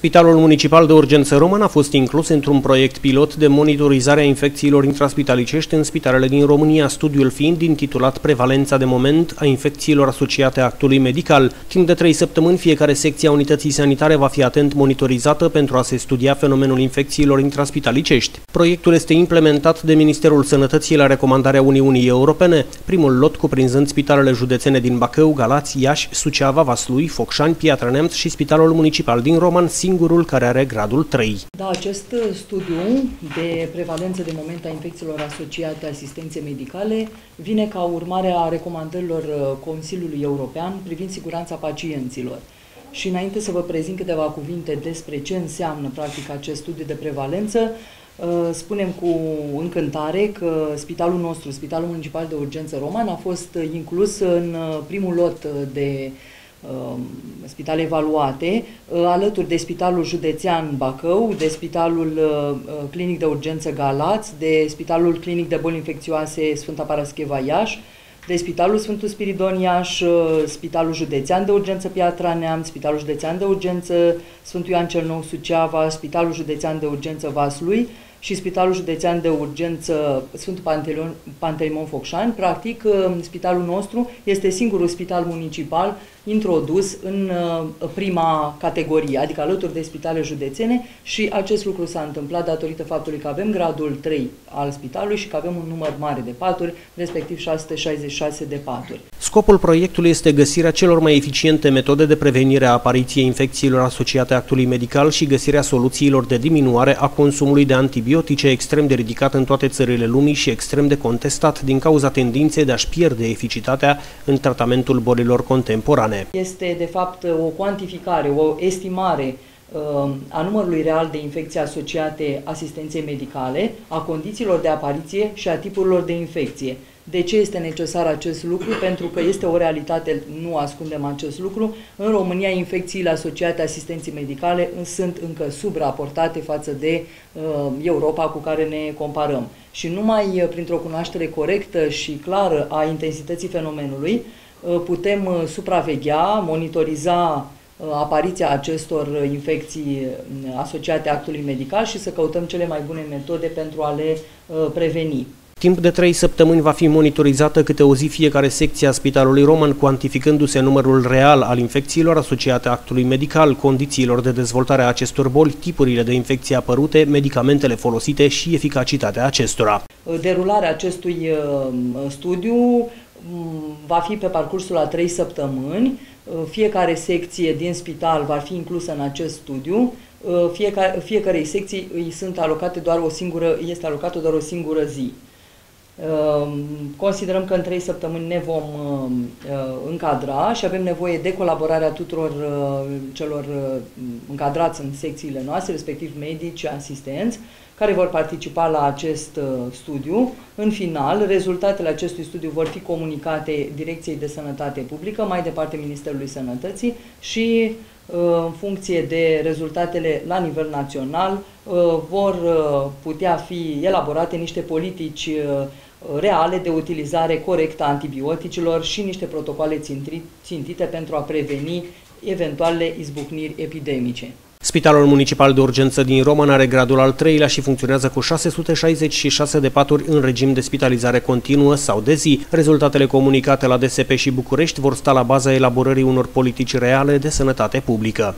Spitalul Municipal de Urgență Roman a fost inclus într-un proiect pilot de monitorizare a infecțiilor intraspitalicești în spitalele din România, studiul fiind intitulat Prevalența de moment a infecțiilor asociate actului medical. Timp de trei săptămâni, fiecare secție a unității sanitare va fi atent monitorizată pentru a se studia fenomenul infecțiilor intraspitalicești. Proiectul este implementat de Ministerul Sănătății la recomandarea Uniunii Europene, primul lot cuprinzând spitalele județene din Bacău, Galați, Iași, Suceava, Vaslui, Focșani, Piatra Neamț și Spitalul Municipal din Roman, singurul care are gradul 3. Da, acest studiu de prevalență de moment a infecțiilor asociate asistenței medicale vine ca urmare a recomandărilor uh, Consiliului European privind siguranța pacienților. Și înainte să vă prezint câteva cuvinte despre ce înseamnă practic acest studiu de prevalență, uh, spunem cu încântare că spitalul nostru, Spitalul Municipal de Urgență Roman, a fost inclus în uh, primul lot de Um, spitale evaluate, uh, alături de Spitalul Județean Bacău, de Spitalul uh, uh, Clinic de Urgență Galați, de Spitalul Clinic de Boli Infecțioase Sfânta Parascheva Iași, de Spitalul Sfântul Spiridon Iași, Spitalul Județean de Urgență Piatra Neamț, Spitalul Județean de Urgență Sfântul Ioan cel Nou Suceava, Spitalul Județean de Urgență Vaslui și Spitalul Județean de Urgență Sfântul Pantelimon, Pantelimon Focșani. Practic, spitalul nostru este singurul spital municipal introdus în uh, prima categorie, adică alături de spitale județene și acest lucru s-a întâmplat datorită faptului că avem gradul 3 al spitalului și că avem un număr mare de paturi, respectiv 666 de paturi. Scopul proiectului este găsirea celor mai eficiente metode de prevenire a apariției infecțiilor asociate actului medical și găsirea soluțiilor de diminuare a consumului de antibiotice extrem de ridicat în toate țările lumii și extrem de contestat din cauza tendinței de a-și pierde eficitatea în tratamentul bolilor contemporane. Este, de fapt, o cuantificare, o estimare uh, a numărului real de infecții asociate asistenței medicale, a condițiilor de apariție și a tipurilor de infecție. De ce este necesar acest lucru? Pentru că este o realitate, nu ascundem acest lucru. În România, infecțiile asociate asistenții medicale sunt încă subraportate față de uh, Europa cu care ne comparăm. Și numai printr-o cunoaștere corectă și clară a intensității fenomenului, Uh, putem uh, supraveghea, monitoriza uh, apariția acestor infecții asociate actului medical și să căutăm cele mai bune metode pentru a le preveni. Timp de trei săptămâni va fi monitorizată câte o zi fiecare secție a Spitalului Roman, cuantificându-se numărul real al infecțiilor asociate actului medical, condițiilor de dezvoltare a acestor boli, tipurile de infecții apărute, medicamentele folosite și eficacitatea acestora. Derularea acestui studiu Mm, va fi pe parcursul a trei săptămâni. Uh, fiecare secție din spital va fi inclusă în acest studiu. Uh, fiecare, fiecarei secții îi sunt alocate doar o singură, este alocată doar o singură zi. Uh, considerăm că în trei săptămâni ne vom încadra și avem nevoie de colaborarea tuturor celor încadrați în secțiile noastre, respectiv medici, asistenți, care vor participa la acest uh, studiu. În final, rezultatele acestui studiu vor fi comunicate Direcției de Sănătate Publică, mai departe Ministerului Sănătății și uh, în funcție de rezultatele la nivel național uh, vor putea fi elaborate niște politici reale de utilizare corectă a antibioticilor și niște protocoale țintite pentru a preveni eventuale izbucniri epidemice. Spitalul Municipal de Urgență din Roman are gradul al treilea și funcționează cu 666 de paturi în regim de spitalizare continuă sau de zi. Rezultatele comunicate la DSP și București vor sta la baza elaborării unor politici reale de sănătate publică.